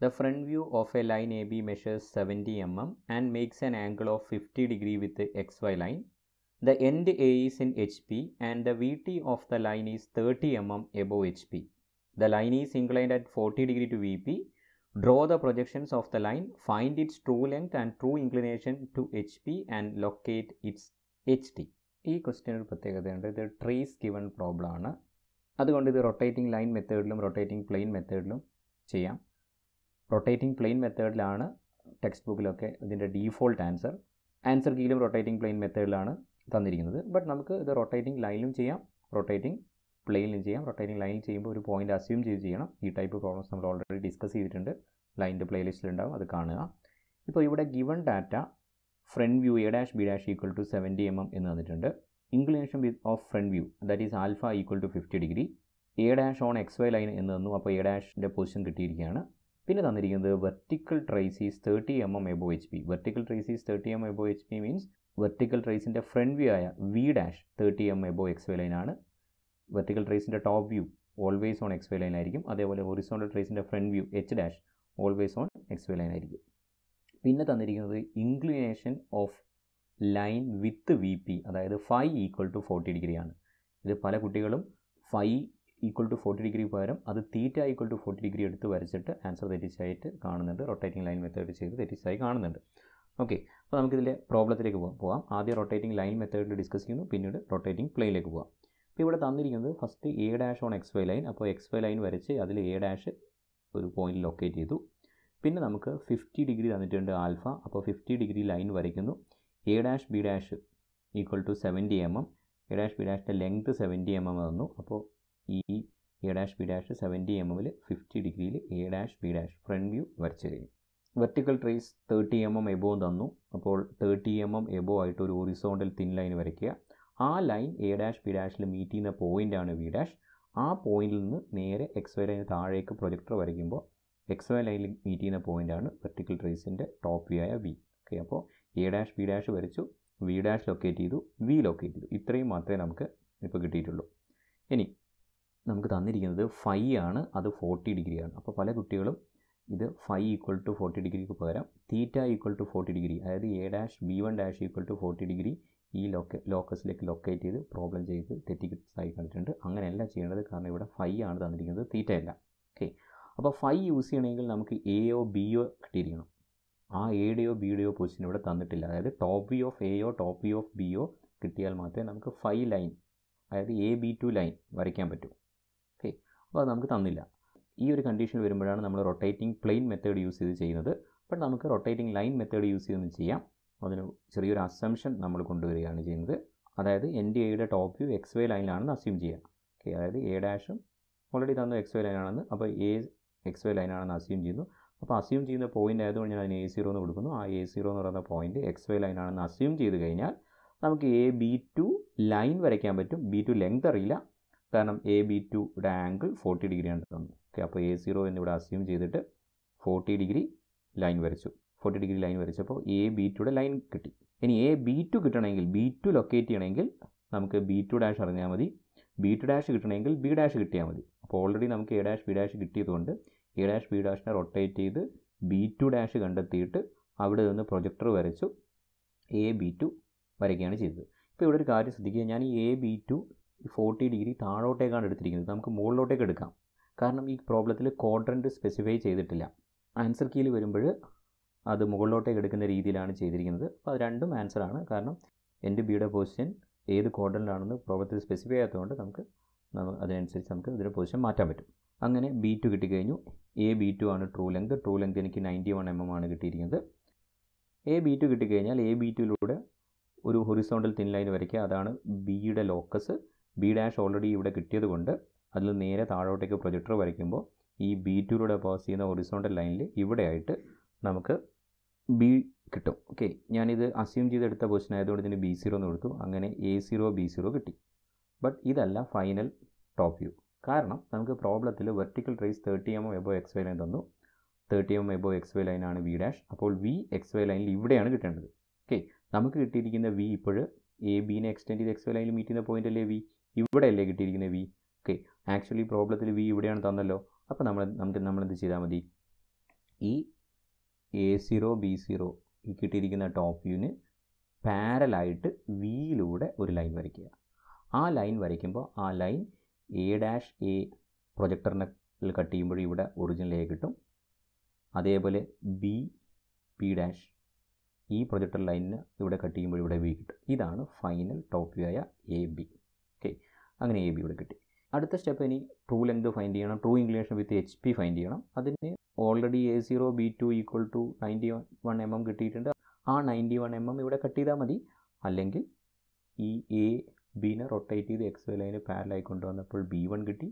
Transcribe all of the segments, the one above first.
The front view of a line AB measures 70 mm and makes an angle of 50 degree with the XY line. The end A is in HP and the VT of the line is 30 mm above HP. The line is inclined at 40 degree to VP. Draw the projections of the line, find its true length and true inclination to HP and locate its HT. ഈ question ഒരു പ്രത്യേകതയുണ്ട് ഇത് traces given problem ആണ് അതുകൊണ്ട് ഇത് rotating line മെത്തേഡിലും rotating plane മെത്തേഡിലും ചെയ്യാം റൊട്ടേറ്റിംഗ് പ്ലെയിൻ മെത്തേഡിലാണ് ടെക്സ്റ്റ് ബുക്കിലൊക്കെ ഇതിന്റെ ഡീഫോൾട്ട് ആൻസർ ആൻസർ കീയിലും റൊട്ടേറ്റിംഗ് പ്ലെയിൻ മെത്തേഡിലാണ് തന്നിരിക്കുന്നത്. ബട്ട് നമുക്ക് ഇത് റൊട്ടേറ്റിംഗ് ലൈനിലും ചെയ്യാം റൊട്ടേറ്റിംഗ് പ്ലെയിനിലും ചെയ്യാം. റൊട്ടേറ്റിംഗ് ലൈനിൽ ചെയ്യുമ്പോൾ ഒരു പോയിന്റ് അസ്യൂം ചെയ്ത് ചെയ്യണം. ഈ ടൈപ്പ് പ്രോബ്ലംസ് നമ്മൾ ഓൾറെഡി ഡിസ്കസ് ചെയ്തിട്ടുണ്ട്. ലൈനിന്റെ പ്ലേലിസ്റ്റിലുണ്ടാവും അത് കാണുക. ഇപ്പോൾ ഇവിടെ given data front view A dash B dash equal to seventy M M എന്ന് തന്നിട്ടുണ്ട്. Inclination of front view that is alpha equal to fifty degree A dash on X Y line എന്ന് തന്നു. അപ്പോൾ എ ഡാഷിന്റെ position കിട്ടിയിരിക്കുകയാണ്. പിന്നെ തന്നിരിക്കുന്നത് vertical traces thirty M M above H P vertical traces thirty M above H P means vertical ട്രേസിന്റെ front view ആയ V dash thirty M above X Y ലൈനാണ് vertical ട്രേസിന്റെ top view always on X Y line ആയിരിക്കും. അതേപോലെ horizontal ട്രേസിന്റെ front view H dash always on X Y line ആയിരിക്കും. പിന്നെ തന്നിരിക്കുന്നത് inclination of line with V P അതായത് five equal to forty ഡിഗ്രിയാണ് ഇത് പല കുട്ടികളും five equal to forty degree പകരം അത് theta equal to forty degree എടുത്ത് വരച്ചിട്ട് ആൻസർ തെറ്റിച്ചായിട്ട് കാണുന്നുണ്ട്. റൊട്ടേറ്റിംഗ് ലൈൻ മെത്തേഡ് ചെയ്ത് തെറ്റിച്ചായി കാണുന്നുണ്ട്. ഓക്കെ അപ്പോൾ നമുക്കിതിലെ പ്രോബ്ലത്തിലേക്ക് പോകാം പോകാം ആദ്യം റൊട്ടേറ്റിംഗ് ലൈൻ മെത്തേഡിൽ ഡിസ്കസ് ചെയ്യുന്നു. പിന്നീട് റൊട്ടേറ്റിംഗ് പ്ലെയിനിലേക്ക് പോകാം അപ്പോൾ ഇവിടെ തന്നിരിക്കുന്നത് first A dash on X Y line. അപ്പോൾ എക്സ് വൈ ലൈൻ വരച്ച് അതിൽ എ ഡാഷ് ഒരു പോയിന്റ് ലൊക്കേറ്റ് ചെയ്തു. പിന്നെ നമുക്ക് ഫിഫ്റ്റി ഡിഗ്രി തന്നിട്ടുണ്ട് ആൽഫ. അപ്പോൾ ഫിഫ്റ്റി ഡിഗ്രി ലൈൻ വരയ്ക്കുന്നു. A dash B dash equal to seventy M M. A dash B ഡാഷിന്റെ length seventy M M തന്നു അപ്പോൾ ഈ A dash B dash seventy M എമ്മിൽ ഫിഫ്റ്റി ഡിഗ്രിയിൽ A dash B dash front view വരച്ച് കഴിഞ്ഞു vertical trace thirty M M above തന്നു. അപ്പോൾ thirty M M above ആയിട്ട് ഒരു ഒറിസോണ്ടൽ തിൻ ലൈൻ വരയ്ക്കുക. ആ ലൈൻ എ ഡാഷ് ബി ഡാഷിൽ മീറ്റ് ചെയ്യുന്ന പോയിന്റാണ് വി ഡാഷ് ആ പോയിന്റിൽ നിന്ന് നേരെ എക്സ് വൈ ലൈന് താഴേക്ക് പ്രൊജക്ടർ വരയ്ക്കുമ്പോൾ എക്സ് വൈ ലൈനിൽ മീറ്റ് ചെയ്യുന്ന പോയിന്റാണ് വെർട്ടിക്കൽ ട്രേസിന്റെ ടോപ്പ് വ്യൂ ആയ വി ഓക്കെ അപ്പോൾ എ ഡാഷ് ബി ഡാഷ് വരച്ചു. വി ഡാഷ് ലൊക്കേറ്റ് ചെയ്തു. വി ലൊക്കേറ്റ് ചെയ്തു. ഇത്രയും മാത്രമേ നമുക്ക് ഇപ്പോൾ കിട്ടിയിട്ടുള്ളൂ. ഇനി നമുക്ക് തന്നിരിക്കുന്നത് ഫൈ ആണ്. അത് ഫോർട്ടി ഡിഗ്രിയാണ് അപ്പോൾ പല കുട്ടികളും ഇത് ഫൈ ഈക്വൽ ടു ഫോർട്ടി ഡിഗ്രിക്ക് പകരം theta equal to forty degree അതായത് A dash B one dash equal to forty degree ഈ ലൊക്കെ ലോക്കസിലേക്ക് ലൊക്കേറ്റ് ചെയ്ത് പ്രോബ്ലം ചെയ്ത് തെറ്റിക്കുന്നതായി കണ്ടിട്ടുണ്ട്. അങ്ങനെയല്ല ചെയ്യേണ്ടത്. കാരണം ഇവിടെ ഫൈ ആണ് തന്നിരിക്കുന്നത്. തീറ്റ അല്ല. ഓക്കെ അപ്പോൾ ഫൈ യൂസ് ചെയ്യണമെങ്കിൽ നമുക്ക് എ എയോ ബിയോ കിട്ടിയിരിക്കണം. ആ എയുടെയോ ബിയുടെയോ പൊസിഷൻ ഇവിടെ തന്നിട്ടില്ല. അതായത് ടോപ്പ് വി ഓഫ് എയോ ടോപ്പ് വി ഓഫ് ബി ബിയോ കിട്ടിയാൽ മാത്രമേ നമുക്ക് ഫൈ ലൈൻ അതായത് എ ബി ടു ലൈൻ വരയ്ക്കാൻ പറ്റൂ. അപ്പോൾ അത് നമുക്ക് തന്നില്ല. ഈ ഒരു കണ്ടീഷൻ വരുമ്പോഴാണ് നമ്മൾ റൊട്ടേറ്റിംഗ് പ്ലെയിൻ മെത്തേഡ് യൂസ് ചെയ്ത് ചെയ്യുന്നത്. ബട്ട് നമുക്ക് റൊട്ടേറ്റിംഗ് ലൈൻ മെത്തേഡ് യൂസ് ചെയ്തൊന്നും ചെയ്യാം. അതിന് ചെറിയൊരു അസംഷൻ നമ്മൾ കൊണ്ടുവരികയാണ് ചെയ്യുന്നത്. അതായത് എൻ ഡി എയുടെ ടോപ്പ് വ്യൂ എക്സ് വൈ ലൈനിലാണെന്ന് അസ്യൂം ചെയ്യാം. ഓക്കെ അതായത് എ ഡാഷും ഓൾറെഡി തന്ന എക്സ് വൈ ലൈനാണെന്ന് അപ്പോൾ എ എക്സ് വൈ ലൈനാണെന്ന് അസ്യൂം ചെയ്യുന്നു. അപ്പോൾ അസ്യൂം ചെയ്യുന്ന പോയിന്റ് ആയതുകൊണ്ട് ഞാൻ അതിന് എ സീറോ എന്ന് കൊടുക്കുന്നു. ആ എ സീറോ എന്ന് പറയുന്ന പോയിന്റ് എക്സ് വൈ ലൈനാണെന്ന് അസ്യൂം ചെയ്ത് കഴിഞ്ഞാൽ നമുക്ക് എ ബി ടു ലൈൻ വരയ്ക്കാൻ പറ്റും. ബി ടു ലെങ്ത് അറിയില്ല. കാരണം എ ബി ടുയുടെ ആംഗിൾ ഫോർട്ടി ഡിഗ്രി ആണ് തന്നു ഓക്കെ അപ്പോൾ എ സീറോ എന്നിവിടെ അസ്യൂം ചെയ്തിട്ട് ഫോർട്ടി ഡിഗ്രി ലൈൻ വരച്ചു. ഫോർട്ടി ഡിഗ്രി ലൈൻ വരച്ചപ്പോൾ എ ബി ടുയുടെ ലൈൻ കിട്ടി. ഇനി എ ബി ടു കിട്ടണമെങ്കിൽ ബി ടു ലൊക്കേറ്റ് ചെയ്യണമെങ്കിൽ നമുക്ക് ബി ടു ഡാഷ് അറിഞ്ഞാൽ മതി. ബി ടു ഡാഷ് കിട്ടണമെങ്കിൽ ബി ഡാഷ് കിട്ടിയാൽ മതി. അപ്പോൾ ഓൾറെഡി നമുക്ക് എ ഡാഷ് ബി ഡാഷ് കിട്ടിയതുകൊണ്ട് എ ഡാഷ് ബി ഡാഷിനെ റൊട്ടേറ്റ് ചെയ്ത് ബി ടു ഡാഷ് കണ്ടെത്തിയിട്ട് അവിടെ നിന്ന് പ്രൊജക്ടർ വരച്ചു. എ ബി ടു വരയ്ക്കുകയാണ് ചെയ്തത്. ഇപ്പോൾ ഇവിടെ ഒരു കാര്യം ശ്രദ്ധിക്കുക. ഞാൻ ഈ A B two forty degree താഴോട്ടേക്കാണ് എടുത്തിരിക്കുന്നത്. നമുക്ക് മുകളിലോട്ടേക്ക് എടുക്കാം. കാരണം ഈ പ്രോബ്ലത്തിൽ ക്വാഡ്രന്റ് സ്പെസിഫൈ ചെയ്തിട്ടില്ല. ആൻസർ കീയിൽ വരുമ്പോൾ അത് മുകളിലോട്ടേക്ക് എടുക്കുന്ന രീതിയിലാണ് ചെയ്തിരിക്കുന്നത്. അപ്പോൾ അത് രണ്ടും ആൻസറാണ് കാരണം എന്റെ ബിയുടെ പൊസിഷൻ ഏത് ക്വാഡ്രന്റാണെന്ന് പ്രോബ്ലത്തിൽ സ്പെസിഫൈ ആയതുകൊണ്ട് നമുക്ക് അതിനനുസരിച്ച് നമുക്ക് ഇതിന്റെ പൊസിഷൻ മാറ്റാൻ പറ്റും. അങ്ങനെ ബി ടു കിട്ടിക്കഴിഞ്ഞു. എ ബി ടു ആണ് ട്രൂ ലെങ്ത് ട്രൂ ലെങ്ത് എനിക്ക് നയന്റി വൺ എം എം ആണ് കിട്ടിയിരിക്കുന്നത്. എ ബി ടു കിട്ടിക്കഴിഞ്ഞാൽ എ ബി ടുയിലൂടെ ഒരു ഹൊറിസോണ്ടൽ തിൻ ലൈൻ വരയ്ക്കുക. അതാണ് ബിയുടെ ലോക്കസ് ബി ഡാഷ് ഓൾറെഡി ഇവിടെ കിട്ടിയത് കൊണ്ട് അതിൽ നേരെ താഴോട്ടേക്ക് പ്രൊജക്ടർ വരയ്ക്കുമ്പോൾ ഈ ബി ടുയിലൂടെ പാസ് ചെയ്യുന്ന ഒറിസോണ്ടൽ ലൈനിൽ ഇവിടെയായിട്ട് നമുക്ക് ബി കിട്ടും. ഓക്കെ ഞാനിത് അസ്യൂം ചെയ്തെടുത്ത പൊസിഷൻ ആയതുകൊണ്ട് ഇതിന് ബി സീറോ എന്ന് കൊടുത്തു. അങ്ങനെ എ സീറോ ബി സീറോ കിട്ടി. ബട്ട് ഇതല്ല ഫൈനൽ ടോപ്പ് വ്യൂ കാരണം നമുക്ക് പ്രോബ്ലത്തിൽ vertical trace thirty M above X Y line തന്നു. Thirty M above X Y ലൈനാണ് വി ഡാഷ് അപ്പോൾ വി എക്സ് വൈ ലൈനിൽ ഇവിടെയാണ് കിട്ടേണ്ടത്. ഓക്കെ നമുക്ക് കിട്ടിയിരിക്കുന്ന വി ഇപ്പോൾ എ ബീനെ എക്സ്റ്റെൻഡ് ചെയ്ത് എക്സ് ലൈനിൽ മീറ്റ് ചെയ്യുന്ന പോയിന്റ് അല്ലേ വി ഇവിടെ അല്ലേ കിട്ടിയിരിക്കുന്നത് വി ഓക്കെ ആക്ച്വലി പ്രോബ്ലത്തിൽ വി ഇവിടെയാണ് തന്നല്ലോ. അപ്പോൾ നമ്മൾ നമുക്ക് നമ്മൾ എന്ത് ചെയ്താൽ മതി? ഈ എ സീറോ ബി സീറോ ഈ കിട്ടിയിരിക്കുന്ന ടോപ്പ് വ്യൂവിന് പാരലായിട്ട് വിയിലൂടെ ഒരു ലൈൻ വരയ്ക്കുക. ആ ലൈൻ വരയ്ക്കുമ്പോൾ ആ ലൈൻ എ ഡാഷ് എ പ്രൊജക്ടറിനെ കട്ട് ചെയ്യുമ്പോൾ ഇവിടെ ഒറിജിനൽ എ കിട്ടും. അതേപോലെ ബി പി ഡാഷ് ഈ പ്രൊജക്ടർ ലൈനിന് ഇവിടെ കട്ട് ചെയ്യുമ്പോൾ ഇവിടെ ബി കിട്ടും. ഇതാണ് ഫൈനൽ ടോപ്പ് വ്യൂ ആയ എ ബി ഓക്കെ അങ്ങനെ എ ബി ഇവിടെ കിട്ടി. അടുത്ത സ്റ്റെപ്പ് ഇനി ട്രൂ ലെങ്ത് ഫൈൻഡ് ചെയ്യണം. True inclination with H P find ചെയ്യണം. അതിന് already A zero B two equal to ninety one M M കിട്ടിയിട്ടുണ്ട്. ആ നയന്റി വൺ എം എം ഇവിടെ കട്ട് ചെയ്താൽ മതി. അല്ലെങ്കിൽ ഈ എ ബിനെ റൊട്ടേറ്റ് ചെയ്ത് എക്സ് വൈ ലൈന് പാരലായി കൊണ്ടുവന്നപ്പോൾ ബി വൺ കിട്ടി.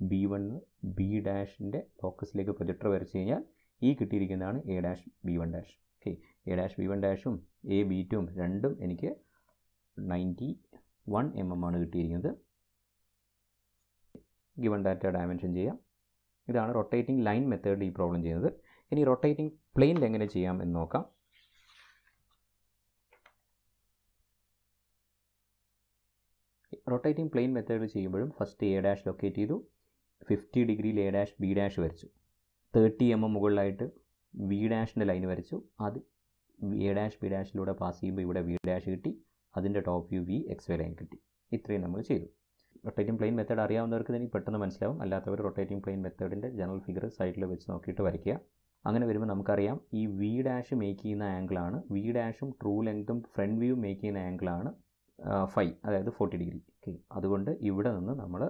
ബി വണ്ണ് ബി ഡാഷിന്റെ ഫോക്കസിലേക്ക് പ്രൊജക്ടർ വരച്ച് കഴിഞ്ഞാൽ ഈ കിട്ടിയിരിക്കുന്നതാണ് A dash B one dash okay. A dash B one ഡാഷും A B ടുവും രണ്ടും എനിക്ക് നയന്റി വൺ എം എം ആണ് കിട്ടിയിരിക്കുന്നത്. ഗിവൺ ഡാറ്റ ഡയമെൻഷൻ ചെയ്യാം. ഇതാണ് റൊട്ടേറ്റിംഗ് ലൈൻ മെത്തേഡിൽ ഈ പ്രോബ്ലം ചെയ്യുന്നത്. ഇനി റൊട്ടേറ്റിംഗ് പ്ലെയിനിൽ എങ്ങനെ ചെയ്യാം എന്ന് നോക്കാം. റൊട്ടേറ്റിംഗ് പ്ലെയിൻ മെത്തേഡ് ചെയ്യുമ്പോഴും ഫസ്റ്റ് എ ഡാഷ് ലൊക്കേറ്റ് ചെയ്തു. ഫിഫ്റ്റി ഡിഗ്രിയിൽ എ ഡാഷ് ബി ഡാഷ് വരച്ചു. തേർട്ടി എം എം മുകളിലായിട്ട് വി ഡാഷിന്റെ ലൈൻ വരച്ചു. അത് എ ഡാഷ് ബി ഡാഷിലൂടെ പാസ് ചെയ്യുമ്പോൾ ഇവിടെ വി ഡാഷ് കിട്ടി. അതിന്റെ top view V X Y line കിട്ടി. ഇത്രയും നമ്മൾ ചെയ്തു. റൊട്ടേറ്റിംഗ് പ്ലെയിൻ മെത്തേഡ് അറിയാവുന്നവർക്ക് ഇനി പെട്ടെന്ന് മനസ്സിലാവും. അല്ലാത്തവർ റൊട്ടേറ്റിംഗ് പ്ലെയിൻ മെത്തേഡിന്റെ ജനറൽ ഫിഗർ സൈഡിൽ വെച്ച് നോക്കിയിട്ട് വരയ്ക്കുക. അങ്ങനെ വരുമ്പോൾ നമുക്കറിയാം ഈ വി ഡാഷ് മേക്ക് ചെയ്യുന്ന ആംഗിളാണ് വി ഡാഷും ട്രൂ ലെങ്തും ഫ്രണ്ട് വ്യൂ മേക്ക് ചെയ്യുന്ന ആംഗിളാണ് ഫൈ അതായത് ഫോർട്ടി ഡിഗ്രി ഓക്കെ അതുകൊണ്ട് ഇവിടെ നിന്ന് നമ്മൾ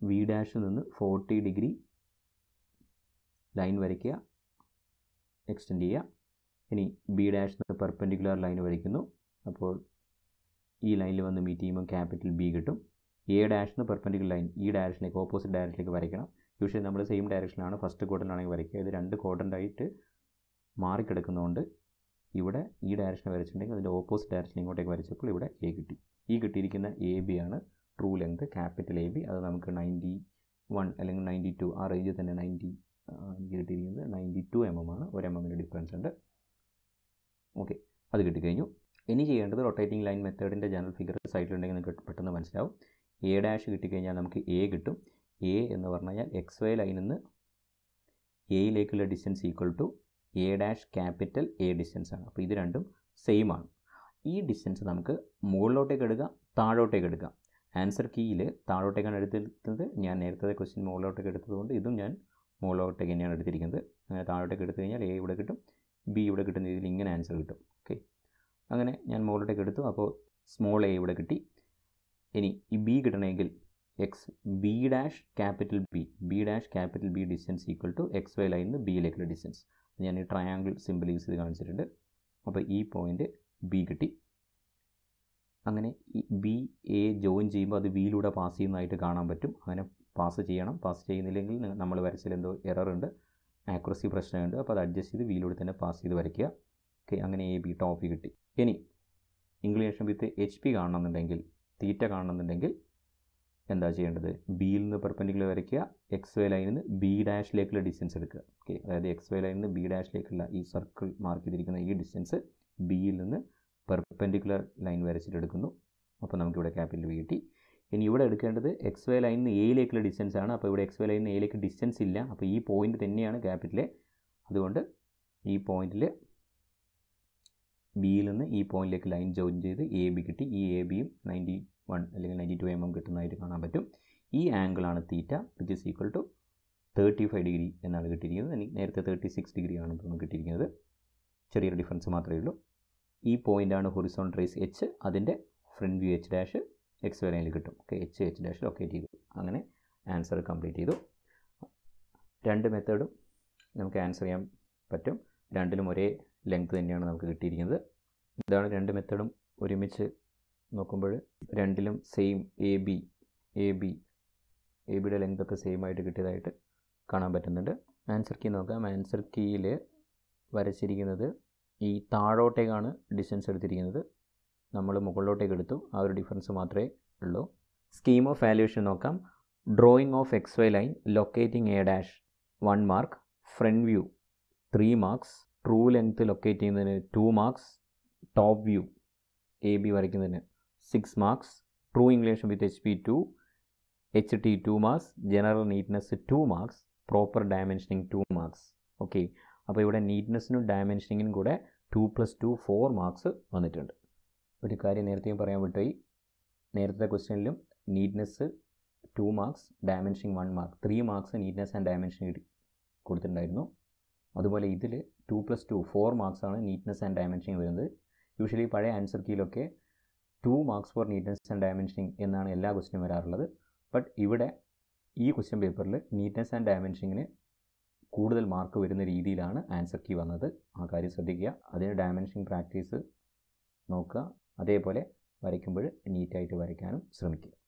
വി ഡാഷിൽ നിന്ന് ഫോർട്ടി ഡിഗ്രി ലൈൻ വരയ്ക്കുക. എക്സ്റ്റെൻഡ് ചെയ്യുക. ഇനി ബി ഡാഷ് നിന്ന് പെർപെൻഡിക്കുലർ ലൈൻ വരയ്ക്കുന്നു. അപ്പോൾ ഈ ലൈനിൽ വന്ന് മീറ്റ് ചെയ്യുമ്പോൾ ക്യാപിറ്റൽ ബി കിട്ടും. എ ഡാഷ് എന്ന് പെർപെൻഡിക്കുലർ ലൈൻ ഈ ഡയറക്ഷനിലേക്ക് ഓപ്പോസിറ്റ് ഡയറക്ഷനിലേക്ക് വരയ്ക്കണം. യൂഷ്വലി നമ്മൾ സെയിം ഡയറക്ഷനാണ് ഫസ്റ്റ് ക്വാർട്ടറിലാണെങ്കിൽ വരയ്ക്കുക. ഇത് രണ്ട് ക്വാർട്ടറായിട്ട് മാറിക്കിടക്കുന്നതുകൊണ്ട് ഇവിടെ ഈ ഡയറക്ഷൻ വരച്ചിട്ടുണ്ടെങ്കിൽ അതിന്റെ ഓപ്പോസിറ്റ് ഡയറക്ഷൻ ഇങ്ങോട്ടേക്ക് വരച്ചപ്പോൾ ഇവിടെ എ കിട്ടി. ഈ കിട്ടിയിരിക്കുന്ന എ ബി ആണ് true length capital A B അത് നമുക്ക് നയന്റി വൺ അല്ലെങ്കിൽ നയന്റി ടു ആ റേഞ്ചിൽ തന്നെ നയന്റി എനിക്ക് കിട്ടിയിരിക്കുന്നത് നയന്റി ടു എം എം ആണ്. ഒരു എം എമ്മിന്റെ ഡിഫറൻസ് ഉണ്ട്. ഓക്കെ അത് കിട്ടിക്കഴിഞ്ഞു. ഇനി ചെയ്യേണ്ടത് റൊട്ടേറ്റിംഗ് ലൈൻ മെത്തേഡിന്റെ ജനറൽ ഫിഗർ സൈഡിലുണ്ടെങ്കിൽ നിങ്ങൾക്ക് പെട്ടെന്ന് മനസ്സിലാവും. എ ഡാഷ് കിട്ടിക്കഴിഞ്ഞാൽ നമുക്ക് എ കിട്ടും. എ എന്ന് പറഞ്ഞു കഴിഞ്ഞാൽ എക്സ് വൈ ലൈനിൽ നിന്ന് എയിലേക്കുള്ള distance equal to A dash capital A distance ആണ്. അപ്പോൾ ഇത് രണ്ടും സെയിം ആണ്. ഈ ഡിസ്റ്റൻസ് നമുക്ക് മുകളിലോട്ടേക്ക് എടുക്കുക താഴോട്ടേക്ക് എടുക്കുക ആൻസർ കീയിൽ താഴോട്ടേക്കാണ് എടുത്തിരുന്നത്. ഞാൻ നേരത്തെ ക്വസ്റ്റ്യൻ മുകളിലോട്ടേക്ക് എടുത്തതുകൊണ്ട് ഇതും ഞാൻ മുകളിലോട്ടേക്ക് തന്നെയാണ് എടുത്തിരിക്കുന്നത്. അങ്ങനെ താഴോട്ടേക്ക് എടുത്തു കഴിഞ്ഞാൽ എ ഇവിടെ കിട്ടും ബി ഇവിടെ കിട്ടുന്ന രീതിയിൽ ഇങ്ങനെ ആൻസർ കിട്ടും. ഓക്കെ അങ്ങനെ ഞാൻ മുകളിലോട്ടേക്ക് എടുത്തു. അപ്പോൾ സ്മോൾ എ ഇവിടെ കിട്ടി. ഇനി ഈ ബി കിട്ടണമെങ്കിൽ X B dash capital B B dash capital B distance equal to X Y ലൈനിൽ നിന്ന് ബിയിലേക്കുള്ള ഡിസ്റ്റൻസ് ഞാൻ ഈ ട്രയാങ്കിൾ സിമ്പിൾ യൂസ് ചെയ്ത് കാണിച്ചിട്ടുണ്ട്. അപ്പോൾ ഈ പോയിന്റ് ബി കിട്ടി. അങ്ങനെ ഈ ബി എ ജോയിൻ ചെയ്യുമ്പോൾ അത് ബിയിലൂടെ പാസ് ചെയ്യുന്നതായിട്ട് കാണാൻ പറ്റും. അങ്ങനെ പാസ് ചെയ്യണം. പാസ് ചെയ്യുന്നില്ലെങ്കിൽ നമ്മൾ വരച്ചതിൽ എന്തോ എറർ ഉണ്ട്. ആക്യുറസി പ്രശ്നമുണ്ട്. അപ്പോൾ അത് അഡ്ജസ്റ്റ് ചെയ്ത് വീലൂടെ തന്നെ പാസ് ചെയ്ത് വരയ്ക്കുക. ഓക്കെ അങ്ങനെ എ ബി ടോപ്പ് കിട്ടി. ഇനി ഇംഗ്ലീഷ് വിത്ത് എച്ച് പി കാണണമെന്നുണ്ടെങ്കിൽ തീറ്റ കാണണമെന്നുണ്ടെങ്കിൽ എന്താ ചെയ്യേണ്ടത്? ബിയിൽ നിന്ന് പെർപ്പൻഡിക്കുലർ വരയ്ക്കുക. എക്സ് വൈ ലൈനിൽ നിന്ന് ബി ഡാഷിലേക്കുള്ള ഡിസ്റ്റൻസ് എടുക്കുക. ഓക്കെ അതായത് എക്സ് വൈ ലൈനിൽ നിന്ന് ബി ഡാഷിലേക്കുള്ള ഈ സർക്കിൾ മാർക്ക് ചെയ്തിരിക്കുന്ന ഈ ഡിസ്റ്റൻസ് ബിയിൽ നിന്ന് പെർപ്പൻഡിക്കുലർ ലൈൻ വരച്ചിട്ടെടുക്കുന്നു അപ്പോൾ നമുക്കിവിടെ ക്യാപിറ്റൽ വി കിട്ടി. ഇനി ഇവിടെ എടുക്കേണ്ടത് എക്സ് വൈ ലൈനിൽ എയിലേക്കുള്ള ഡിസ്റ്റൻസ് ആണ്. അപ്പോൾ ഇവിടെ എക്സ് വൈ ലൈനിൽ എയിലേക്ക് ഡിസ്റ്റൻസ് ഇല്ല. അപ്പോൾ ഈ പോയിന്റ് തന്നെയാണ് ക്യാപിറ്റൽ അതുകൊണ്ട് ഈ പോയിന്റിൽ ബിയിൽ നിന്ന് ഈ പോയിന്റിലേക്ക് ലൈൻ ജോയിൻ ചെയ്ത് എ ബി കിട്ടി. ഈ എ ബിയും നയന്റി വൺ അല്ലെങ്കിൽ നയന്റി ടു എം എം കിട്ടുന്നതായിട്ട് കാണാൻ പറ്റും. ഈ ആംഗിളാണ് theta which is equal to thirty five degree എന്നാണ് കിട്ടിയിരിക്കുന്നത്. എനിക്ക് നേരത്തെ തേർട്ടി സിക്സ് ഡിഗ്രി ആണ് ഇപ്പോൾ കിട്ടിയിരിക്കുന്നത്. ചെറിയൊരു ഡിഫറൻസ് മാത്രമേ ഉള്ളൂ. ഈ പോയിന്റാണ് ഹൊറിസോൺ ട്രേസ് എച്ച് അതിന്റെ front view H dash X വരെയിൽ കിട്ടും. Okay H H dash locate ചെയ്തു അങ്ങനെ ആൻസർ കംപ്ലീറ്റ് ചെയ്തു. രണ്ട് മെത്തേഡും നമുക്ക് ആൻസർ ചെയ്യാൻ പറ്റും. രണ്ടിലും ഒരേ ലെങ്ത് തന്നെയാണ് നമുക്ക് കിട്ടിയിരിക്കുന്നത്. ഇതാണ് രണ്ട് മെത്തേഡും ഒരുമിച്ച് നോക്കുമ്പോൾ രണ്ടിലും same A B A B A ബിയുടെ ലെങ്ത് ഒക്കെ സെയിം ആയിട്ട് കിട്ടിയതായിട്ട് കാണാൻ പറ്റുന്നുണ്ട്. ആൻസർ കീ നോക്കാം. ആൻസർ കീയിൽ വരച്ചിരിക്കുന്നത് ഈ താഴോട്ടേക്കാണ് ഡിസ്റ്റൻസ് എടുത്തിരിക്കുന്നത്. നമ്മൾ മുകളിലോട്ടേക്ക് എടുത്തു. ആ ഒരു ഡിഫറൻസ് മാത്രമേ ഉള്ളൂ. സ്കീം ഓഫ് വാല്യുവേഷൻ നോക്കാം. Drawing of X Y line locating A dash one mark front view three marks true length locate ചെയ്യുന്നതിന് two marks top view A B വരയ്ക്കുന്നതിന് six marks true English with H P two H T two marks general neatness two marks proper dimensioning two marks okay അപ്പോൾ ഇവിടെ നീറ്റ്നെസ്സിനും ഡയമെൻഷനിങ്ങിനും കൂടെ two plus two four marks വന്നിട്ടുണ്ട്. ഒരു കാര്യം നേരത്തെയും പറയാൻ വിട്ടുപോയി. നേരത്തെ ക്വസ്റ്റ്യനിലും neatness two marks dimension one mark three marks neatness and dimension കൊടുത്തിട്ടുണ്ടായിരുന്നു. അതുപോലെ ഇതിൽ ടു പ്ലസ് ടു ഫോർ മാർക്സാണ് നീറ്റ്നെസ് ആൻഡ് ഡയമെൻഷൻ വരുന്നത്. യൂഷ്വലി പഴയ answer കീയിലൊക്കെ two marks for neatness and dimensioning എന്നാണ് എല്ലാ ക്വസ്റ്റ്യനും വരാറുള്ളത്. ബട്ട് ഇവിടെ ഈ ക്വസ്റ്റ്യൻ പേപ്പറിൽ നീറ്റ്നെസ് ആൻഡ് ഡയമെൻഷനിങ്ങിന് കൂടുതൽ മാർക്ക് വരുന്ന രീതിയിലാണ് ആൻസർ കീ വന്നത്. ആ കാര്യം ശ്രദ്ധിക്കുക. അതിന് ഡയമെൻഷൻ പ്രാക്ടീസ് നോക്കുക. അതേപോലെ വരയ്ക്കുമ്പോൾ നീറ്റായിട്ട് വരയ്ക്കാനും ശ്രമിക്കുക.